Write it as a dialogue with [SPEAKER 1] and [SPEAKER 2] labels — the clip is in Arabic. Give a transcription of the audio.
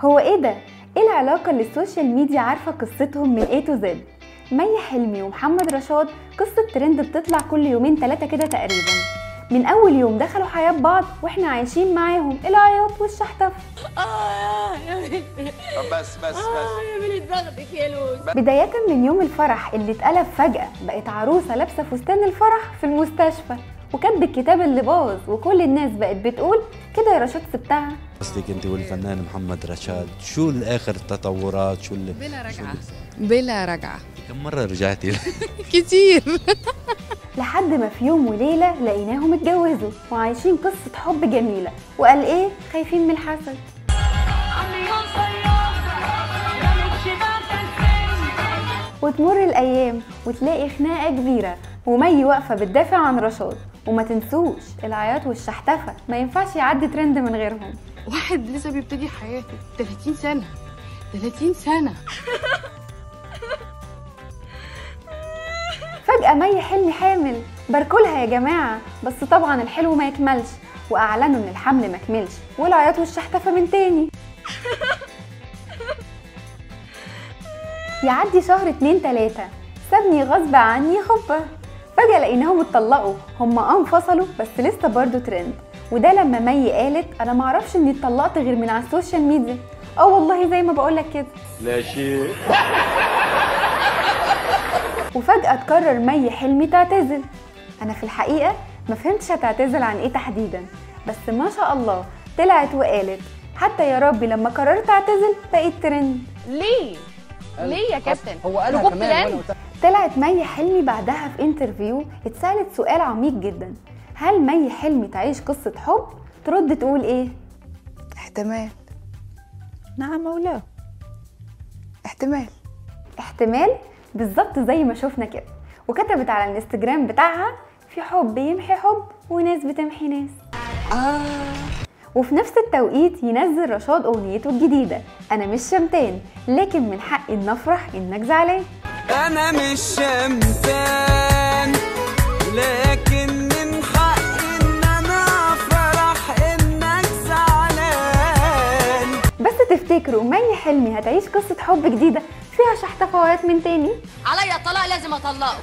[SPEAKER 1] هو إيه ده؟ إيه العلاقة اللي ال social media عارفة قصتهم من A to Z؟ مي حلمي ومحمد رشاد قصة ترند بتطلع كل يومين ثلاثة كده تقريبا. من أول يوم دخلوا حياة بعض وإحنا عايشين معاهم العياط والشحتفة
[SPEAKER 2] يا بنت
[SPEAKER 3] طب بس بس بس.
[SPEAKER 2] يا بنت باخدك يا لوز
[SPEAKER 1] بداية من يوم الفرح اللي اتقلب فجأة بقت عروسة لابسة فستان الفرح في المستشفى. وكتب الكتاب اللي باظ وكل الناس بقت بتقول كده يا رشاد سبتها.
[SPEAKER 4] قصدك انت والفنان محمد رشاد شو الآخر التطورات شو اللي
[SPEAKER 5] بلا رجعة. بلا رجعة.
[SPEAKER 4] كم مرة رجعتي؟
[SPEAKER 5] كتير.
[SPEAKER 1] لحد ما في يوم وليلة لقيناهم اتجوزوا وعايشين قصة حب جميلة. وقال إيه؟ خايفين من الحسد. وتمر الأيام وتلاقي خناقة كبيرة ومي واقفة بتدافع عن رشاد. وما تنسوش العياط والشحتفة ما ينفعش يعدي ترند من غيرهم.
[SPEAKER 5] واحد لسه بيبتدي حياته. 30 سنة. 30 سنة.
[SPEAKER 1] فجأة مي حلمي حامل. باركولها يا جماعة. بس طبعا الحلو ما يكملش. وأعلنوا إن الحمل ما كملش. والعياط والشحتفة من تاني. يعدي شهر اتنين تلاتة. سابني غصب عني خبة فجأة لقيناهم اتطلقوا. هما آه انفصلوا بس لسه برضه ترند وده لما مي قالت أنا معرفش إني اتطلقت غير من على ال social media آه والله زي ما بقولك كده.
[SPEAKER 3] لا شيء.
[SPEAKER 1] وفجأة تقرر مي حلمي تعتزل. أنا في الحقيقة ما فهمتش هتعتزل عن إيه تحديدا بس ما شاء الله طلعت وقالت حتى يا ربي لما قررت أعتزل بقيت ترند
[SPEAKER 2] ليه؟ ليه يا كابتن؟
[SPEAKER 6] هو قالها كمان
[SPEAKER 1] طلعت مي حلمي بعدها في interview اتسألت سؤال عميق جدا. هل مي حلمي تعيش قصة حب؟ ترد تقول إيه؟
[SPEAKER 5] احتمال.
[SPEAKER 6] نعم مولاه
[SPEAKER 5] احتمال.
[SPEAKER 1] احتمال؟ بالظبط زي ما شفنا كده. وكتبت على الانستجرام بتاعها في حب يمحي حب وناس بتمحي ناس.
[SPEAKER 5] آه.
[SPEAKER 1] وفي نفس التوقيت ينزل رشاد أغنيته الجديدة أنا مش شمتان لكن من حقي إن أفرح إنك زعلان.
[SPEAKER 7] أنا مش شمتان لكن من حقي إن أنا أفرح إنك زعلان.
[SPEAKER 1] بس تفتكروا مي حلمي هتعيش قصة حب جديدة فيها شحتفوات من تاني؟
[SPEAKER 2] عليا الطلاق لازم أطلقه.